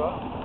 truck.